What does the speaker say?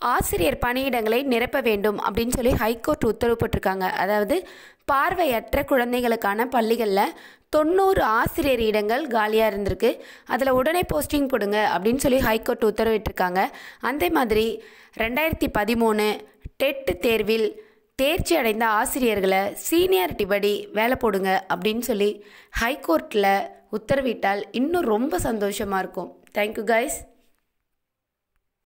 ஆசிரியர் பணியிடங்களை நிரப்ப வேண்டும் அப்படின்னு சொல்லி ஹைகோர்ட் உத்தரவு போட்டிருக்காங்க. அதாவது பார்வையற்ற குழந்தைகளுக்கான பள்ளிகளில் தொண்ணூறு ஆசிரியர் இடங்கள் காலியாக இருந்திருக்கு. அதில் உடனே போஸ்டிங் கொடுங்க அப்படின்னு சொல்லி ஹைகோர்ட் உத்தரவிட்டிருக்காங்க. அதே மாதிரி ரெண்டாயிரத்தி பதிமூணு டெட்டு தேர்வில் தேர்ச்சி அடைந்த ஆசிரியர்களை சீனியாரிட்டி படி வேலை போடுங்க அப்படின்னு சொல்லி ஹைகோர்ட்டில் உத்தரவிட்டால் இன்னும் ரொம்ப சந்தோஷமாக இருக்கும். Thank you guys